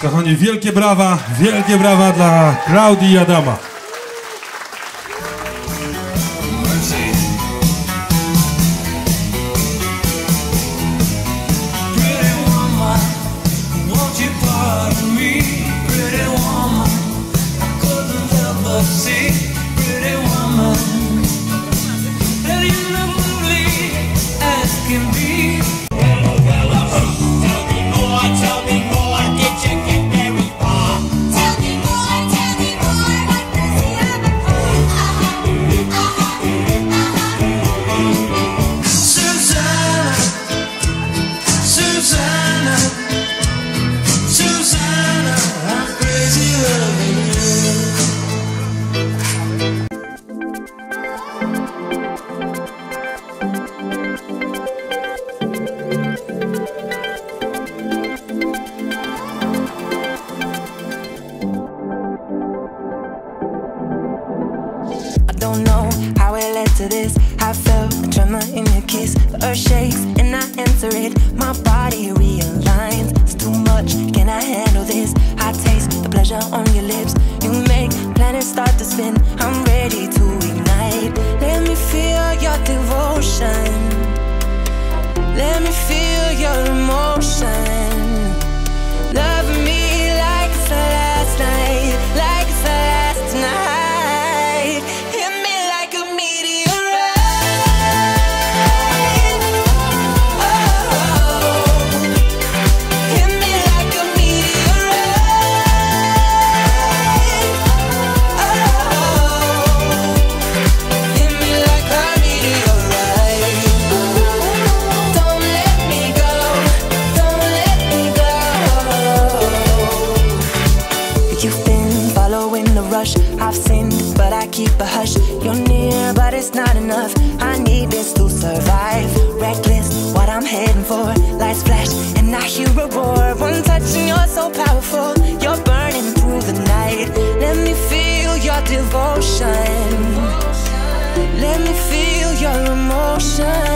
Kochani, wielkie brawa, wielkie brawa dla Klaudii i Adama. this. I felt the tremor in your kiss. The earth shakes and I answer it. My body realigns. It's too much. Can I handle this? I taste the pleasure on your lips. You make planets start to spin. I'm ready to ignite. Let me feel your devotion. Let me feel your emotion. keep a hush. You're near, but it's not enough. I need this to survive. Reckless, what I'm heading for. Lights flash, and I hear a roar. One touch, and you're so powerful. You're burning through the night. Let me feel your devotion. Let me feel your emotion.